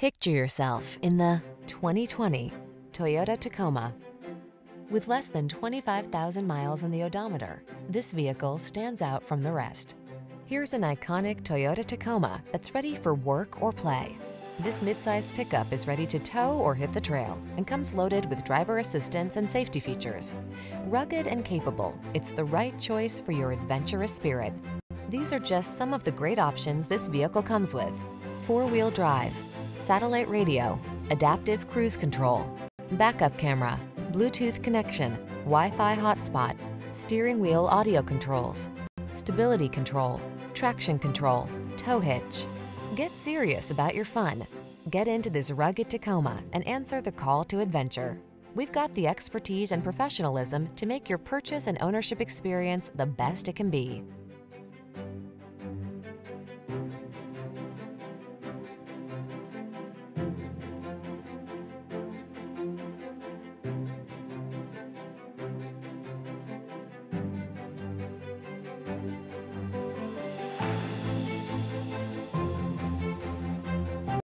Picture yourself in the 2020 Toyota Tacoma. With less than 25,000 miles on the odometer, this vehicle stands out from the rest. Here's an iconic Toyota Tacoma that's ready for work or play. This midsize pickup is ready to tow or hit the trail and comes loaded with driver assistance and safety features. Rugged and capable, it's the right choice for your adventurous spirit. These are just some of the great options this vehicle comes with. Four-wheel drive, satellite radio, adaptive cruise control, backup camera, Bluetooth connection, Wi-Fi hotspot, steering wheel audio controls, stability control, traction control, tow hitch. Get serious about your fun. Get into this rugged Tacoma and answer the call to adventure. We've got the expertise and professionalism to make your purchase and ownership experience the best it can be.